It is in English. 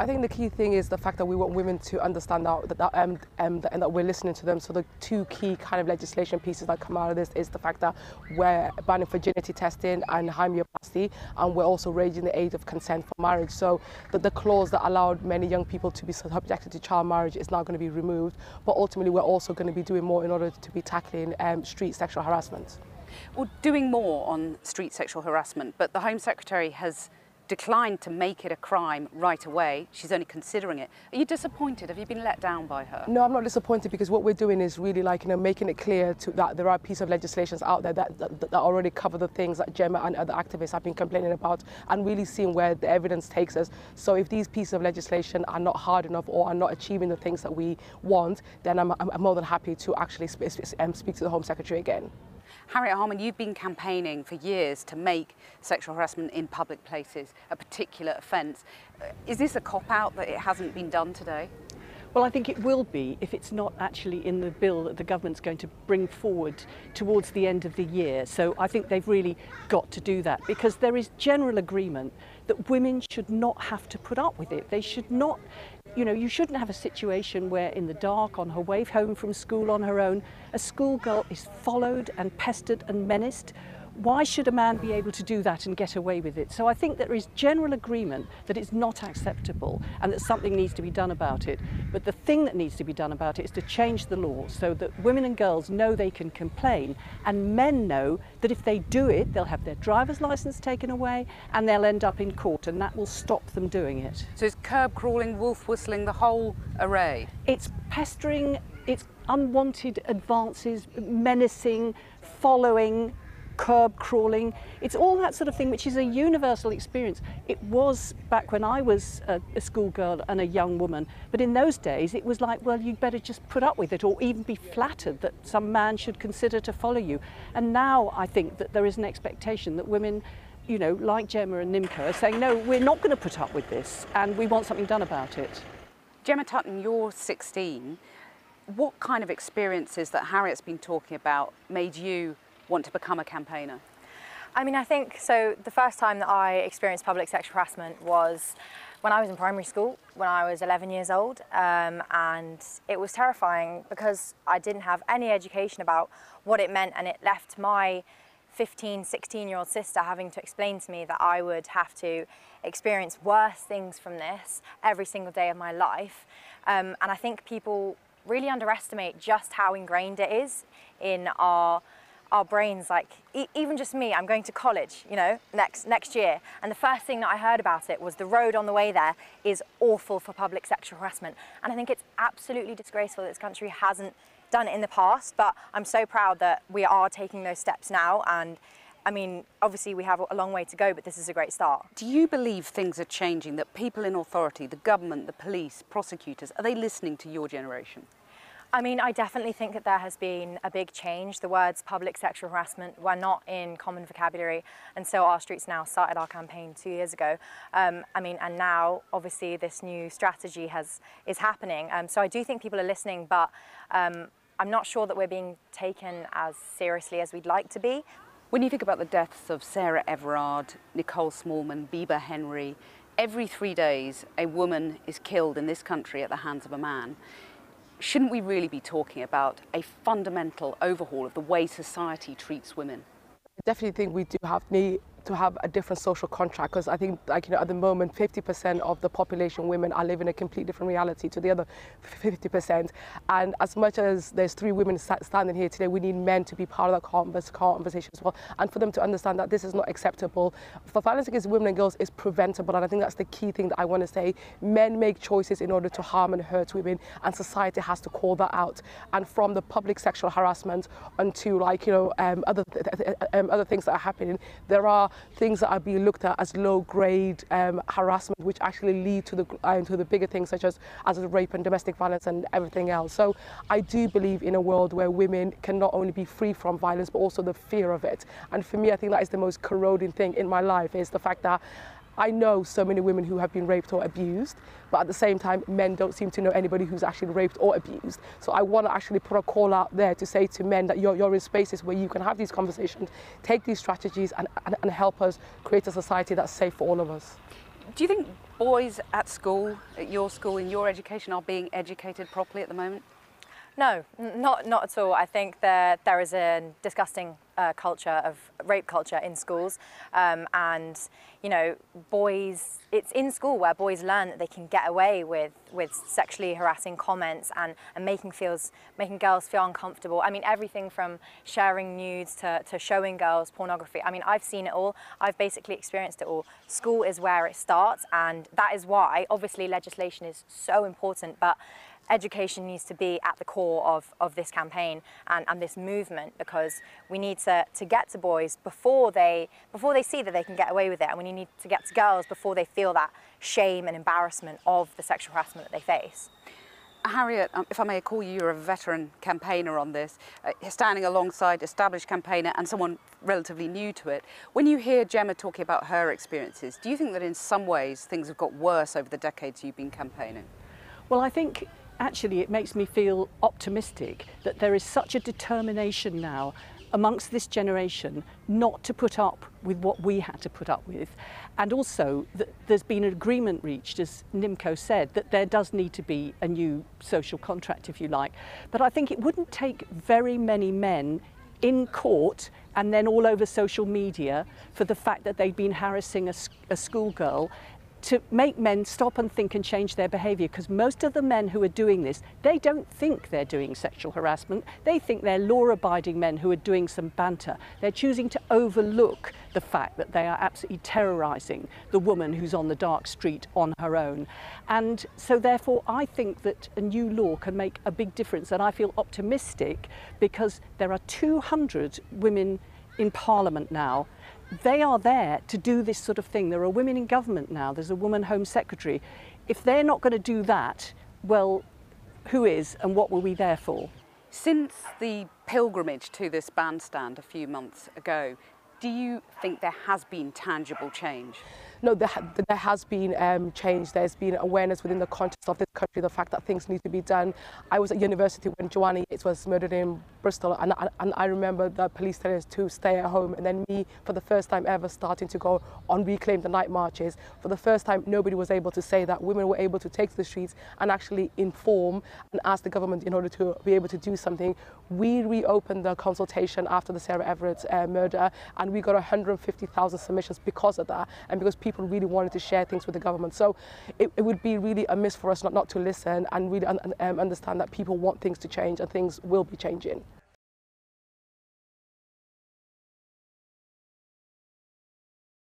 I think the key thing is the fact that we want women to understand that, that, um, um, that, and that we're listening to them. So the two key kind of legislation pieces that come out of this is the fact that we're banning virginity testing and hymenoplasty, and we're also raising the age of consent for marriage. So the, the clause that allowed many young people to be subjected to child marriage is now going to be removed. But ultimately, we're also going to be doing more in order to be tackling um, street sexual harassment. Well, doing more on street sexual harassment, but the Home Secretary has declined to make it a crime right away. She's only considering it. Are you disappointed? Have you been let down by her? No, I'm not disappointed because what we're doing is really like, you know, making it clear to, that there are pieces of legislations out there that, that, that already cover the things that Gemma and other activists have been complaining about and really seeing where the evidence takes us. So if these pieces of legislation are not hard enough or are not achieving the things that we want, then I'm, I'm more than happy to actually sp sp um, speak to the Home Secretary again. Harriet Harman, you've been campaigning for years to make sexual harassment in public places a particular offence. Uh, is this a cop-out that it hasn't been done today? Well, I think it will be if it's not actually in the bill that the government's going to bring forward towards the end of the year. So I think they've really got to do that because there is general agreement that women should not have to put up with it. They should not you know, you shouldn't have a situation where in the dark on her way home from school on her own, a schoolgirl is followed and pestered and menaced why should a man be able to do that and get away with it? So I think there is general agreement that it's not acceptable and that something needs to be done about it. But the thing that needs to be done about it is to change the law so that women and girls know they can complain and men know that if they do it, they'll have their driver's license taken away and they'll end up in court and that will stop them doing it. So it's curb crawling, wolf whistling, the whole array? It's pestering, it's unwanted advances, menacing, following, curb crawling. It's all that sort of thing, which is a universal experience. It was back when I was a, a schoolgirl and a young woman, but in those days it was like, well, you'd better just put up with it or even be flattered that some man should consider to follow you. And now I think that there is an expectation that women you know, like Gemma and Nimco are saying, no, we're not going to put up with this and we want something done about it. Gemma Tutton, you're 16. What kind of experiences that Harriet's been talking about made you want to become a campaigner? I mean, I think so. The first time that I experienced public sexual harassment was when I was in primary school, when I was 11 years old, um, and it was terrifying because I didn't have any education about what it meant, and it left my 15, 16 year old sister having to explain to me that I would have to experience worse things from this every single day of my life. Um, and I think people really underestimate just how ingrained it is in our our brains like e even just me i'm going to college you know next next year and the first thing that i heard about it was the road on the way there is awful for public sexual harassment and i think it's absolutely disgraceful that this country hasn't done it in the past but i'm so proud that we are taking those steps now and I mean, obviously we have a long way to go, but this is a great start. Do you believe things are changing, that people in authority, the government, the police, prosecutors, are they listening to your generation? I mean, I definitely think that there has been a big change. The words public sexual harassment were not in common vocabulary, and so Our Streets Now started our campaign two years ago. Um, I mean, and now obviously this new strategy has is happening. Um, so I do think people are listening, but um, I'm not sure that we're being taken as seriously as we'd like to be. When you think about the deaths of Sarah Everard, Nicole Smallman, Bibaa Henry, every three days a woman is killed in this country at the hands of a man shouldn't we really be talking about a fundamental overhaul of the way society treats women? I definitely think we do have need to have a different social contract because I think like you know at the moment 50% of the population women are living a completely different reality to the other 50% and as much as there's three women standing here today we need men to be part of that conversation as well. And for them to understand that this is not acceptable. For violence against women and girls is preventable. And I think that's the key thing that I want to say. Men make choices in order to harm and hurt women and society has to call that out. And from the public sexual harassment unto like you know um, other um, other things that are happening there are things that are being looked at as low grade um, harassment, which actually lead to the, uh, to the bigger things such as, as rape and domestic violence and everything else. So I do believe in a world where women can not only be free from violence, but also the fear of it. And for me, I think that is the most corroding thing in my life is the fact that I know so many women who have been raped or abused, but at the same time, men don't seem to know anybody who's actually raped or abused. So I want to actually put a call out there to say to men that you're, you're in spaces where you can have these conversations, take these strategies and, and, and help us create a society that's safe for all of us. Do you think boys at school, at your school, in your education, are being educated properly at the moment? No, not not at all. I think that there is a disgusting uh, culture of rape culture in schools, um, and you know, boys. It's in school where boys learn that they can get away with with sexually harassing comments and and making feels making girls feel uncomfortable. I mean, everything from sharing nudes to to showing girls pornography. I mean, I've seen it all. I've basically experienced it all. School is where it starts, and that is why, obviously, legislation is so important, but education needs to be at the core of, of this campaign and, and this movement because we need to, to get to boys before they, before they see that they can get away with it and we need to get to girls before they feel that shame and embarrassment of the sexual harassment that they face. Harriet, um, if I may call you, you're a veteran campaigner on this, uh, standing alongside established campaigner and someone relatively new to it. When you hear Gemma talking about her experiences, do you think that in some ways things have got worse over the decades you've been campaigning? Well, I think actually it makes me feel optimistic that there is such a determination now amongst this generation not to put up with what we had to put up with. And also that there's been an agreement reached, as Nimco said, that there does need to be a new social contract, if you like. But I think it wouldn't take very many men in court and then all over social media for the fact that they've been harassing a, a schoolgirl to make men stop and think and change their behaviour because most of the men who are doing this, they don't think they're doing sexual harassment. They think they're law-abiding men who are doing some banter. They're choosing to overlook the fact that they are absolutely terrorising the woman who's on the dark street on her own. And so therefore I think that a new law can make a big difference and I feel optimistic because there are 200 women in Parliament now they are there to do this sort of thing. There are women in government now, there's a woman Home Secretary. If they're not going to do that, well, who is and what were we there for? Since the pilgrimage to this bandstand a few months ago, do you think there has been tangible change? no, there, there has been um, change. There's been awareness within the context of this country, the fact that things need to be done. I was at university when Joanna Yeates was murdered in Bristol, and, and I remember the police telling us to stay at home, and then me, for the first time ever, starting to go on Reclaim the Night marches. For the first time, nobody was able to say that. Women were able to take to the streets and actually inform and ask the government in order to be able to do something. We reopened the consultation after the Sarah Everard uh, murder, and we got 150,000 submissions because of that, and because people people really wanted to share things with the government. So it, it would be really amiss for us not, not to listen and really un, um, understand that people want things to change and things will be changing.